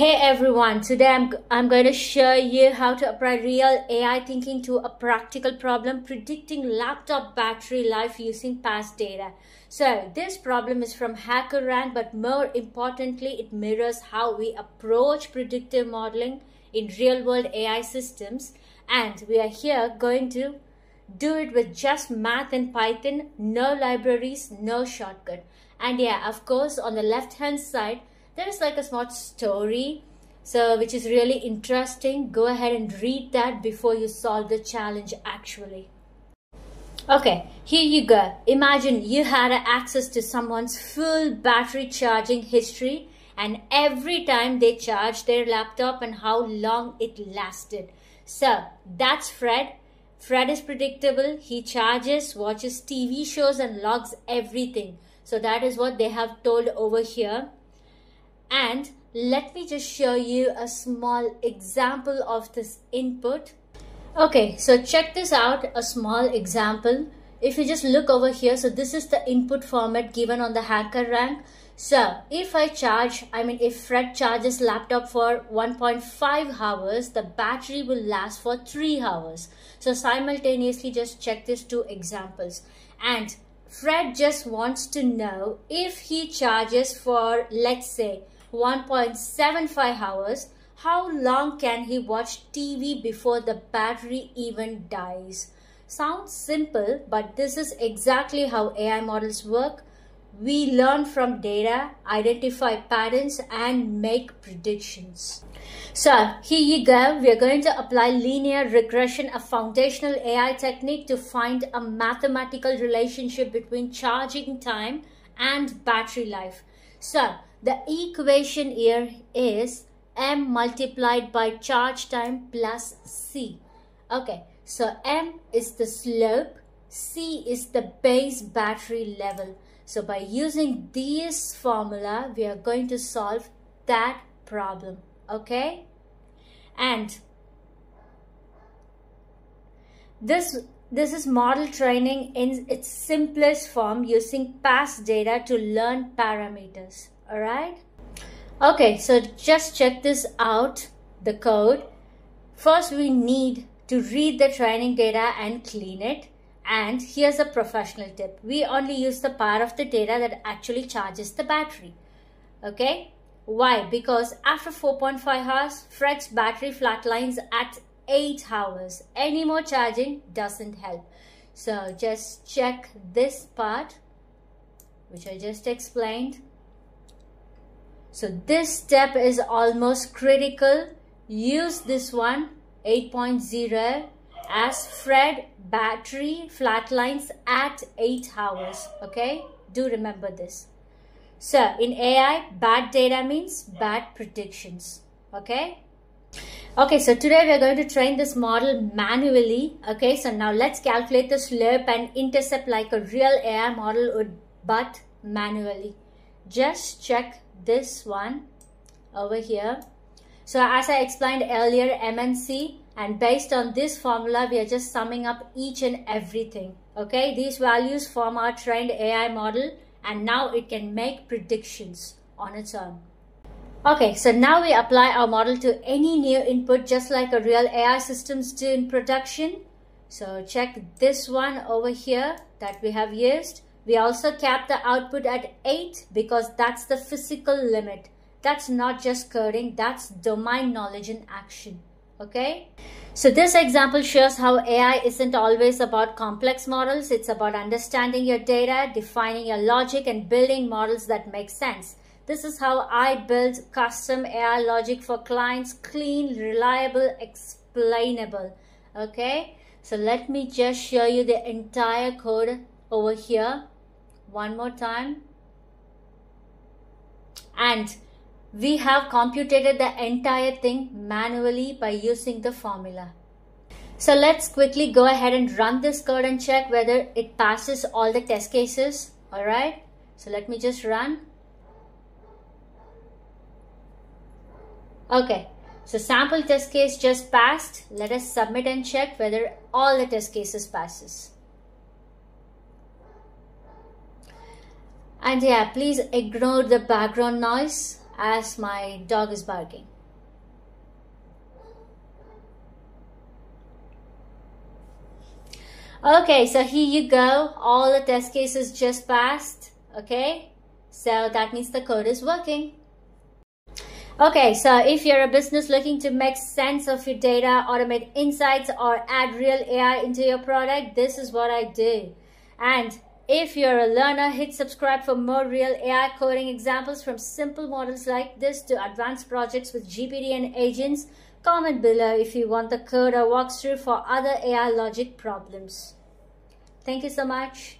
Hey everyone, today I'm, I'm going to show you how to apply real AI thinking to a practical problem predicting laptop battery life using past data. So this problem is from HackerRank but more importantly it mirrors how we approach predictive modeling in real world AI systems and we are here going to do it with just math and Python, no libraries, no shortcut. And yeah, of course on the left hand side there is like a small story so which is really interesting. Go ahead and read that before you solve the challenge actually. Okay here you go. Imagine you had access to someone's full battery charging history and every time they charged their laptop and how long it lasted. So that's fred. Fred is predictable. He charges watches tv shows and logs everything. So that is what they have told over here and let me just show you a small example of this input. Okay, so check this out, a small example. If you just look over here, so this is the input format given on the HackerRank. So if I charge, I mean if Fred charges laptop for 1.5 hours, the battery will last for 3 hours. So simultaneously just check these two examples. And Fred just wants to know if he charges for, let's say, 1.75 hours, how long can he watch TV before the battery even dies? Sounds simple, but this is exactly how AI models work. We learn from data, identify patterns, and make predictions. So here you go. We are going to apply linear regression, a foundational AI technique to find a mathematical relationship between charging time and battery life. So the equation here is m multiplied by charge time plus c. Okay, so m is the slope, c is the base battery level. So by using this formula, we are going to solve that problem. Okay? And this this is model training in its simplest form using past data to learn parameters all right okay so just check this out the code. First we need to read the training data and clean it. And here's a professional tip. We only use the part of the data that actually charges the battery okay? Why? Because after 4.5 hours fred's battery flatlines at 8 hours any more charging doesn't help so just check this part which i just explained so this step is almost critical. Use this one 8.0 as Fred battery flatlines at 8 hours. Okay, do remember this. So in AI, bad data means bad predictions. Okay. Okay, so today we are going to train this model manually. Okay, so now let's calculate the slope and intercept like a real AI model would, but manually. Just check this one over here. So as I explained earlier, MNC and based on this formula, we are just summing up each and everything. Okay, these values form our trained AI model and now it can make predictions on its own. Okay, so now we apply our model to any new input just like a real AI systems do in production. So check this one over here that we have used. We also cap the output at 8 because that's the physical limit. That's not just coding, that's domain knowledge in action. Okay? So this example shows how AI isn't always about complex models. It's about understanding your data, defining your logic and building models that make sense. This is how I build custom AI logic for clients, clean, reliable, explainable. Okay? So let me just show you the entire code over here one more time and we have computed the entire thing manually by using the formula. So let's quickly go ahead and run this code and check whether it passes all the test cases. Alright, so let me just run. Okay, so sample test case just passed. Let us submit and check whether all the test cases passes. And yeah, please ignore the background noise as my dog is barking. Okay, so here you go. All the test cases just passed. Okay, so that means the code is working. Okay, so if you're a business looking to make sense of your data, automate insights, or add real AI into your product, this is what I do. And if you're a learner, hit subscribe for more real AI coding examples from simple models like this to advanced projects with GPT and agents. Comment below if you want the code or walkthrough for other AI logic problems. Thank you so much.